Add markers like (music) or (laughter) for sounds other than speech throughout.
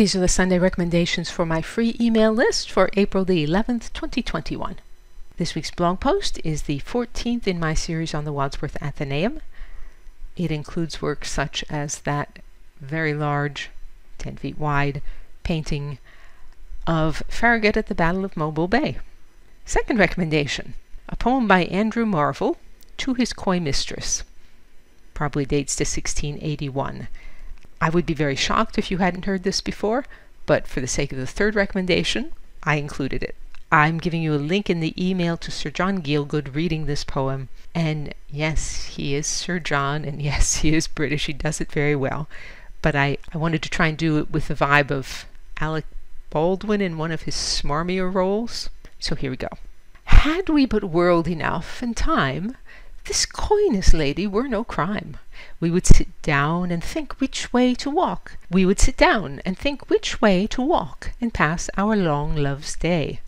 These are the Sunday recommendations for my free email list for April the 11th, 2021. This week's blog post is the 14th in my series on the Wadsworth Atheneum. It includes works such as that very large, 10 feet wide, painting of Farragut at the Battle of Mobile Bay. Second recommendation a poem by Andrew Marvell to his coy mistress. Probably dates to 1681. I would be very shocked if you hadn't heard this before, but for the sake of the third recommendation, I included it. I'm giving you a link in the email to Sir John Gielgud reading this poem. And yes, he is Sir John, and (laughs) yes, he is British. He does it very well. But I, I wanted to try and do it with the vibe of Alec Baldwin in one of his smarmier roles. So here we go. Had we but world enough and time, this coyness, lady, were no crime. We would sit down and think which way to walk. We would sit down and think which way to walk, and pass our long love's day.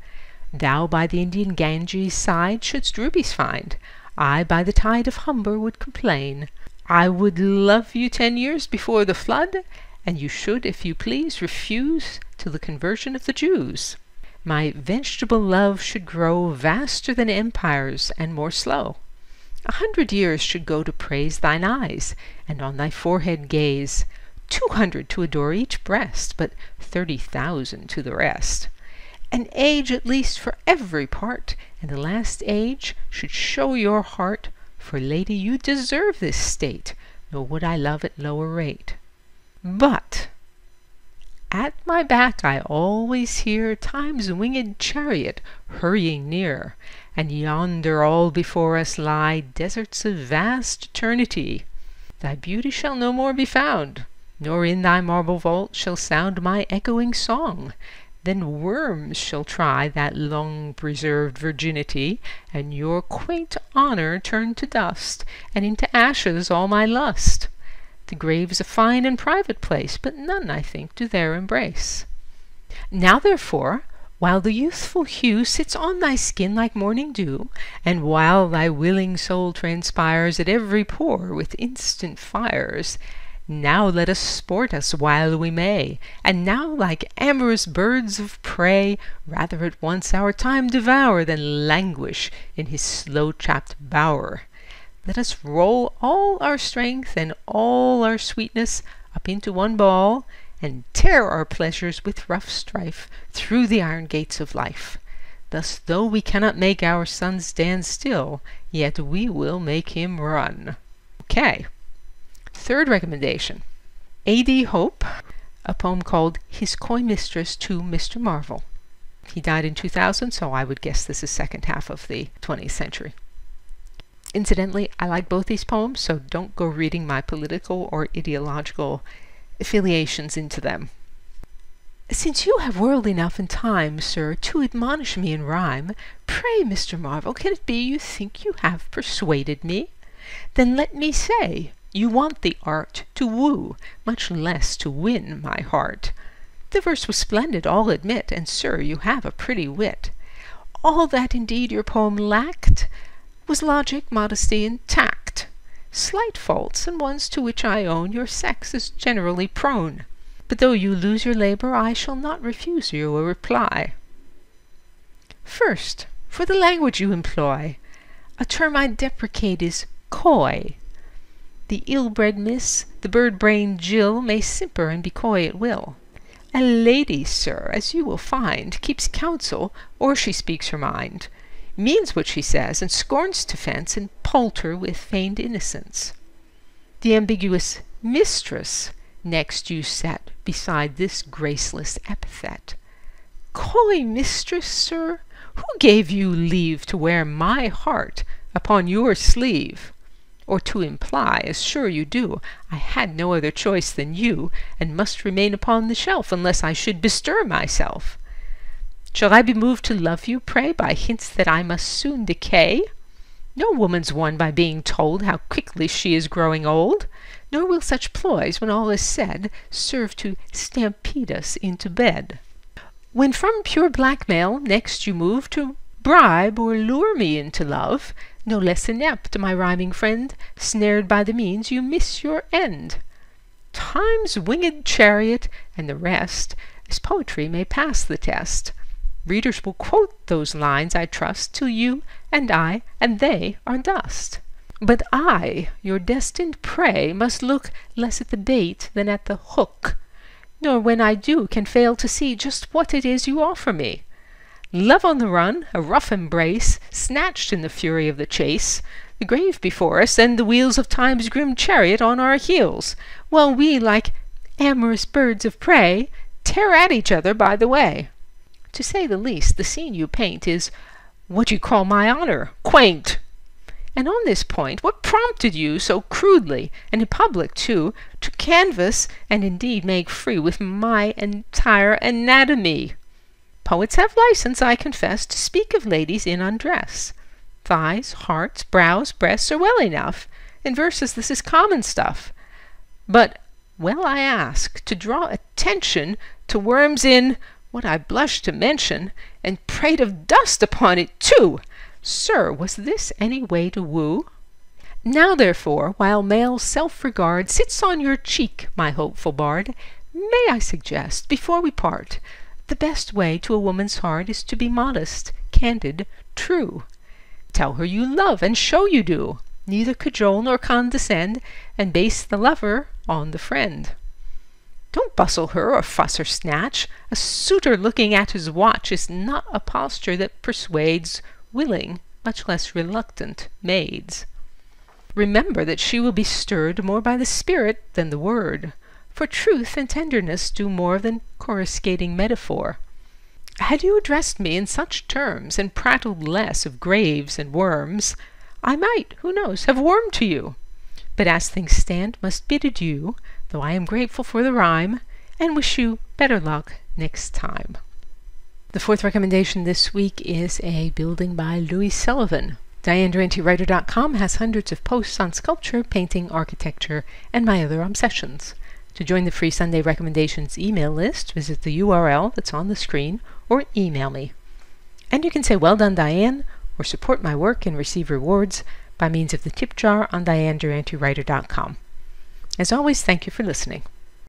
Thou by the Indian Ganges side shouldst rubies find. I by the tide of Humber would complain. I would love you ten years before the flood, and you should, if you please, refuse till the conversion of the Jews. My vegetable love should grow vaster than empires, and more slow. A hundred years should go to praise thine eyes, and on thy forehead gaze, Two hundred to adore each breast, but thirty thousand to the rest. An age at least for every part, and the last age should show your heart, For, lady, you deserve this state, nor would I love at lower rate. But at my back I always hear Time's winged chariot hurrying near and yonder all before us lie Deserts of vast eternity. Thy beauty shall no more be found, Nor in thy marble vault shall sound My echoing song. Then worms shall try that long preserved virginity, And your quaint honour turn to dust, And into ashes all my lust. The grave's a fine and private place, But none, I think, do there embrace. Now therefore while the youthful hue Sits on thy skin like morning dew, And while thy willing soul transpires At every pore with instant fires, Now let us sport us while we may, And now like amorous birds of prey Rather at once our time devour Than languish in his slow chapt bower. Let us roll all our strength and all our sweetness Up into one ball, and tear our pleasures with rough strife through the iron gates of life. Thus, though we cannot make our sun stand still, yet we will make him run. Okay. Third recommendation A.D. Hope, a poem called His Coy Mistress to Mr. Marvell. He died in 2000, so I would guess this is second half of the 20th century. Incidentally, I like both these poems, so don't go reading my political or ideological affiliations into them. Since you have world enough and time, sir, to admonish me in rhyme, pray, Mr. Marvell, can it be you think you have persuaded me? Then let me say, you want the art to woo, much less to win my heart. The verse was splendid, I'll admit, and, sir, you have a pretty wit. All that indeed your poem lacked was logic, modesty, and tact slight faults, and ones to which I own your sex is generally prone. But though you lose your labour, I shall not refuse you a reply. First, for the language you employ, a term I deprecate is coy. The ill-bred miss, the bird-brained Jill, may simper and be coy at will. A lady, sir, as you will find, keeps counsel, or she speaks her mind means what she says, and scorns to fence and palter with feigned innocence. The ambiguous mistress next you set beside this graceless epithet. Coy mistress, sir, who gave you leave to wear my heart upon your sleeve? Or to imply, as sure you do, I had no other choice than you, and must remain upon the shelf unless I should bestir myself. Shall I be moved to love you, pray, by hints that I must soon decay? No woman's won by being told how quickly she is growing old, nor will such ploys, when all is said, serve to stampede us into bed. When from pure blackmail next you move to bribe or lure me into love, no less inept, my rhyming friend, snared by the means you miss your end. time's winged chariot, and the rest, as poetry may pass the test. Readers will quote those lines, I trust, till you and I and they are dust. But I, your destined prey, must look less at the bait than at the hook, nor when I do can fail to see just what it is you offer me. Love on the run, a rough embrace, snatched in the fury of the chase, the grave before us, and the wheels of time's grim chariot on our heels, while we, like amorous birds of prey, tear at each other by the way. To say the least, the scene you paint is what you call my honor, quaint. And on this point, what prompted you so crudely, and in public too, to canvass and indeed make free with my entire anatomy? Poets have license, I confess, to speak of ladies in undress. Thighs, hearts, brows, breasts are well enough. In verses this is common stuff. But well I ask to draw attention to worms in what I blush to mention, and prate of dust upon it too. Sir, was this any way to woo? Now therefore, while male self-regard sits on your cheek, my hopeful bard, may I suggest, before we part, the best way to a woman's heart is to be modest, candid, true. Tell her you love, and show you do, neither cajole nor condescend, and base the lover on the friend. Don't bustle her or fuss or snatch. A suitor looking at his watch is not a posture that persuades willing, much less reluctant, maids. Remember that she will be stirred more by the spirit than the word for truth and tenderness do more than coruscating metaphor. Had you addressed me in such terms, and prattled less of graves and worms, I might, who knows, have warmed to you. But as things stand, must bid adieu, though I am grateful for the rhyme, and wish you better luck next time. The fourth recommendation this week is a building by Louis Sullivan. DianneDuranteWriter.com has hundreds of posts on sculpture, painting, architecture, and my other obsessions. To join the free Sunday recommendations email list, visit the URL that's on the screen or email me. And you can say, Well done, Dianne, or support my work and receive rewards by means of the tip jar on DianneDuranteWriter.com. As always, thank you for listening.